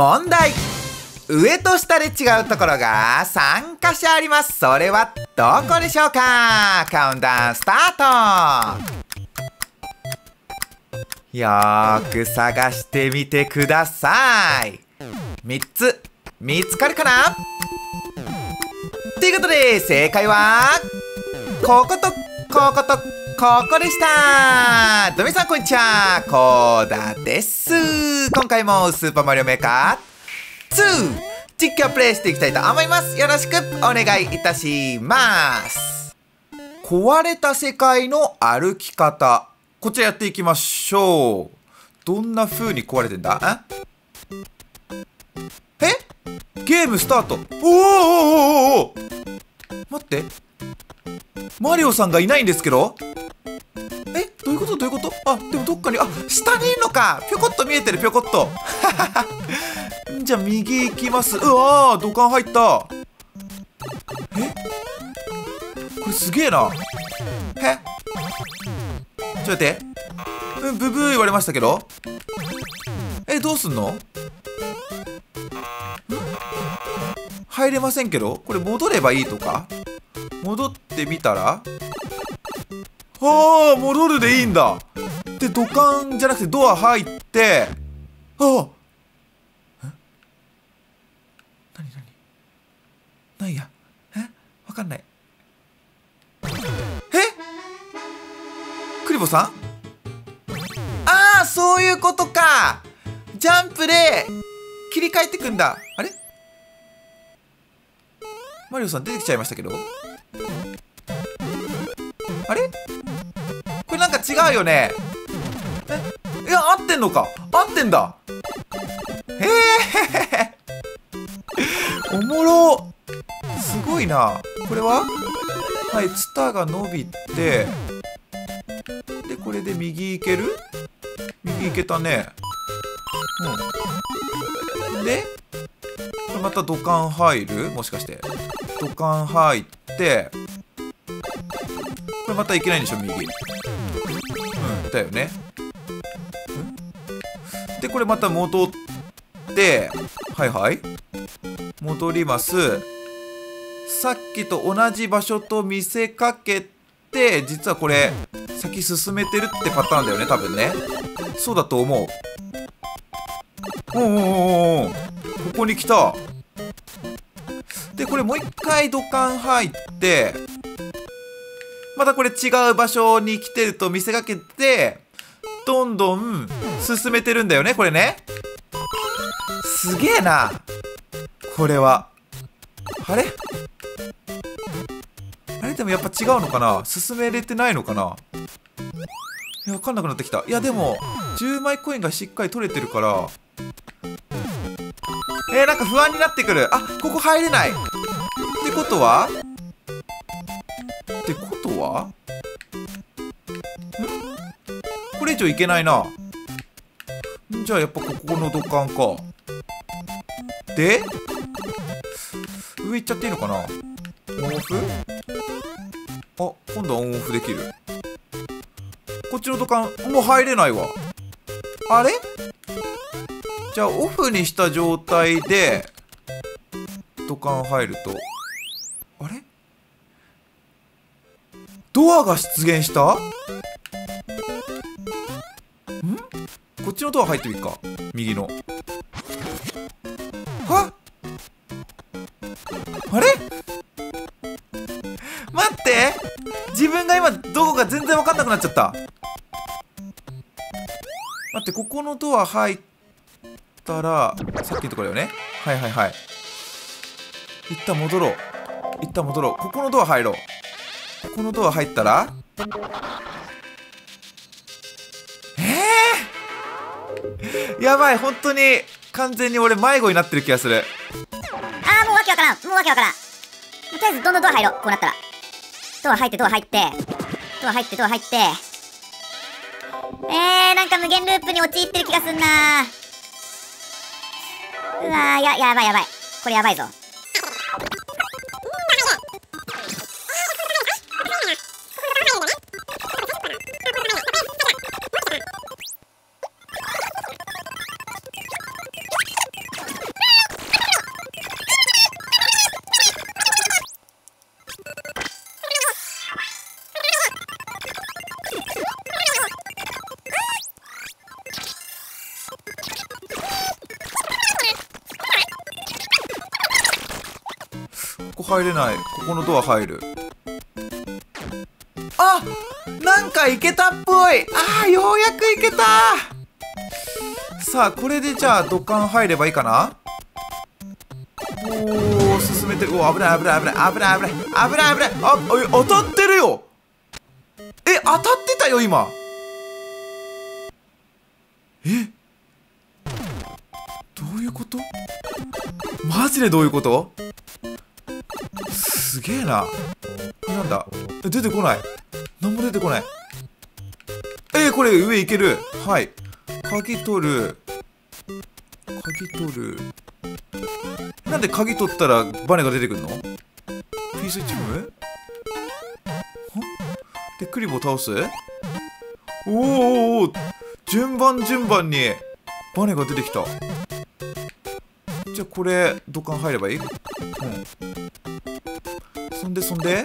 問題。上と下で違うところが3箇所あります。それはどこでしょうか？カウンダウンスタート。よーく探してみてください。3つ。見つかるかな？ということで正解はこことこことここでした。どみさんこんにちは。コーダです。今回もスーパーマリオメーカー2実況プレイしていきたいと思います。よろしくお願いいたします。壊れた世界の歩き方。こちらやっていきましょう。どんな風に壊れてんだ？え？ゲームスタート。おーおーおーお待って。マリオさんがいないんですけど？え？どういうこと？どういうこと？あでもどっかにあ下にいるのか。ぴょこっと見えてるぴょこっと。じゃあ右行きます。うわー土管入った。え？これすげえな。え？ちょっと待って。うんブブー言われましたけど。えどうすんの？入れませんけど。これ戻ればいいとか？戻ってみたら？ああ戻るでいいんだ。で土管じゃなくてドア入ってああえ？何何？何や。え？わかんない。え？クリボさん？ああそういうことか。ジャンプで切り替えてくんだ。あれ？マリオさん出てきちゃいましたけど。あれ？これなんか違うよね。えいや合ってんのか？合ってんだ。へえ おもろ。すごいな。これは？はいツタが伸びて。でこれで右行ける？右行けたね。うん。でまた土管入る？もしかして。土管入って。これまたいけないんでしょ？右。うん。だよね。でこれまた戻ってはいはい。戻ります。さっきと同じ場所と見せかけて実はこれ先進めてるってパターンだよね多分ね。そうだと思う。おおおおおここに来た。でこれもう一回土管入ってまたこれ違う場所に来てると見せかけてどんどん進めてるんだよねこれね。すげえな。これは。あれ？あれでもやっぱ違うのかな？進めれてないのかな？いや分かんなくなってきた。いやでも10枚コインがしっかり取れてるから。えー、なんか不安になってくる。あここ入れない。ってことは？ってことは？ん？これ以上いけないな。じゃあやっぱここの土管か。で？上行っちゃっていいのかな？オンオフ？あ今度はオンオフできる。こっちの土管もう入れないわ。あれ？じゃあオフにした状態で土管入ると。あれ？ドアが出現した？ちのドア入ってみるか。右の。は？あれ？待って。自分が今どこか全然分かんなくなっちゃった。待ってここのドア入ったらさっきのところよね？はいはいはい。一旦戻ろう。一旦戻ろう。ここのドア入ろう。ここのドア入ったら？やばい本当に完全に俺迷子になってる気がする。あーもうわけわからん。もうわけわからん。とりあえずどんどんドア入ろう。こうなったら。ドア入ってドア入って。ドア入ってドア入って。えー、なんか無限ループに陥ってる気がすんなうわーややばいやばい。これやばいぞ。入れない。ここのドア入る。あなんかいけたっぽい。あーようやくいけた。さあこれでじゃあ土管入ればいいかな。おお進めてる。お危ない危ない危ない。危ない危ない。危ない危ない。あ当たってるよ。え当たってたよ今。え？どういうこと？マジでどういうこと？すげえな。なんだ？出てこない。何も出てこない。えー、これ上行ける。はい。鍵取る。鍵取る。なんで鍵取ったらバネが出てくるの？ピースチームでクリボー倒す？おーおーおー。順番順番にバネが出てきた。じゃあこれ土管入ればいい？うん。そんでそんで、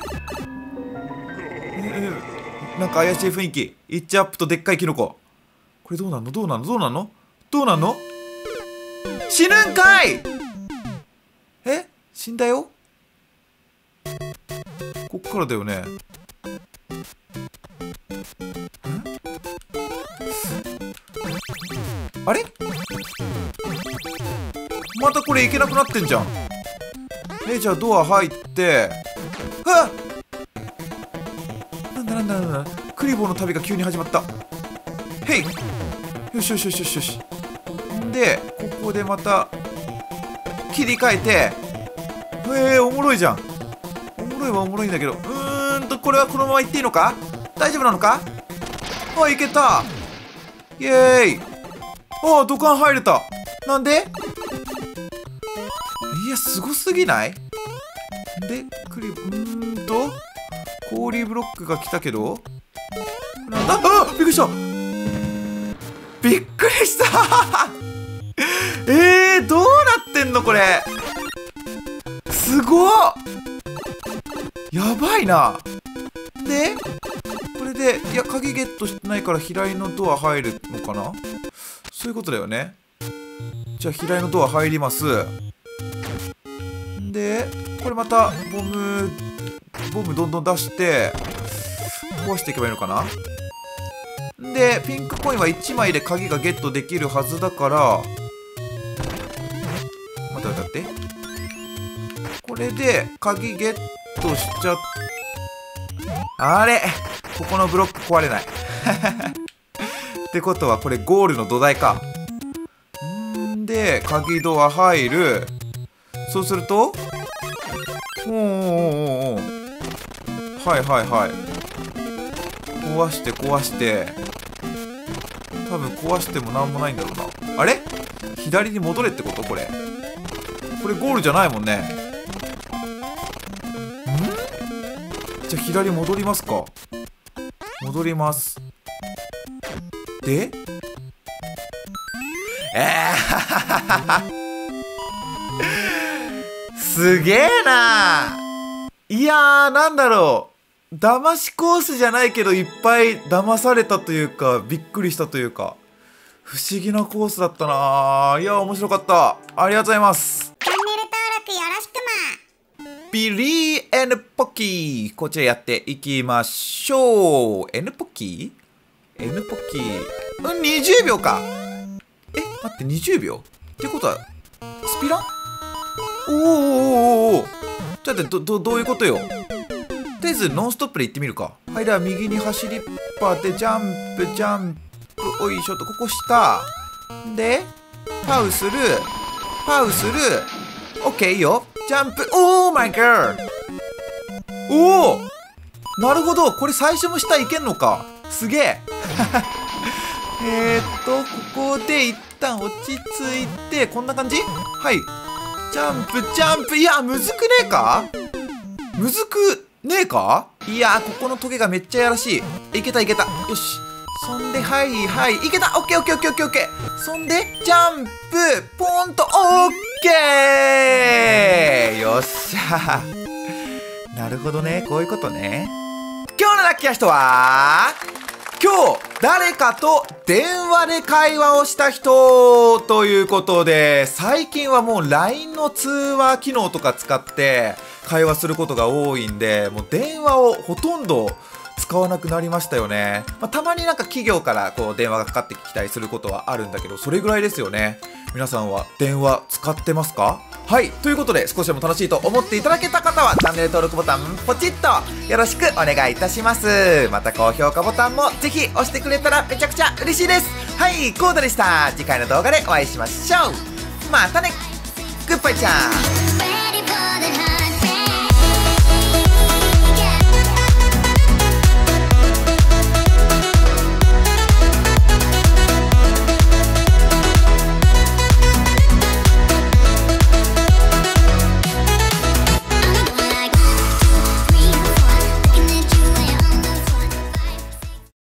なんか怪しい雰囲気。イッチアップとでっかいキノコ。これどうなの？どうなの？どうなの？どうなの？死ぬんかい！え？死んだよ？こっからだよね。あれ？またこれいけなくなってんじゃん。えじゃあドア入って。あなんだなんだなんだクリボーの旅が急に始まった。へいよしよしよしよし。よしでここでまた切り替えて。へえー、おもろいじゃん。おもろいはおもろいんだけど。うーんとこれはこのままいっていいのか？大丈夫なのか？あいけた。イエーイああ土管入れた。なんで？いやすごすぎない？でクリうーんと氷ブロックが来たけど。なんだ？あびっくりした。びっくりした。えー、どうなってんのこれ。すごっ。やばいな。でこれでいや鍵ゲットしてないから平井のドア入るのかな？そういうことだよね。じゃあ平井のドア入ります。でこれまたボムボムどんどん出して壊していけばいいのかな？でピンクコインは1枚で鍵がゲットできるはずだから待って待って待って。これで鍵ゲットしちゃっあれここのブロック壊れない。ってことはこれゴールの土台か。んで鍵ドア入る。そうするとおーおーおーはいはいはい。壊して壊して。多分壊しても何もないんだろうな。あれ？左に戻れってこと？これ。これゴールじゃないもんね。ん？じゃあ左戻りますか。戻ります。で？えー、すげえな。いやーなんだろう。騙しコースじゃないけどいっぱい騙されたというかびっくりしたというか。不思議なコースだったな。いや面白かった。ありがとうございます。チャンネル登録よろしくま。ビリー N ポキー。こちらやっていきましょう。N ポキー ?N ポキー？うん20秒か。え待って20秒？ってことはスピラン？おーおーおーおーちょっとどどどういうことよ？とりあえずノンストップで行ってみるか。はいでは右に走りっぱでジャンプジャンプおいしょとここ下。でパウするパウするオッケーいいよ。ジャンプオーマイガー！おおなるほど。これ最初の下いけんのか。すげえ。えっとここで一旦落ち着いてこんな感じ？はい。ジャンプジャンプ。いやむずくねえか？むずくねえか？いやここのトゲがめっちゃやらしい。いけたいけた。よし。そんではいはい。いけた。オッケーオッケーオッケーオッケー。オッケーそんでジャンプ。ポンとオッケー。よっしゃなるほどね。こういうことね。今日のラッキーな人は？今日誰かと電話で会話をした人ということで最近はもう LINE の通話機能とか使って会話することが多いんでもう電話をほとんど使わなくなりましたよね、まあ、たまになんか企業からこう電話がかかってきたりすることはあるんだけどそれぐらいですよね。皆さんは電話使ってますか？はいということで少しでも楽しいと思っていただけた方はチャンネル登録ボタンポチッとよろしくお願いいたします。また高評価ボタンもぜひ押してくれたらめちゃくちゃ嬉しいです。はいコードでした。次回の動画でお会いしましょう。またね。グッバイちゃん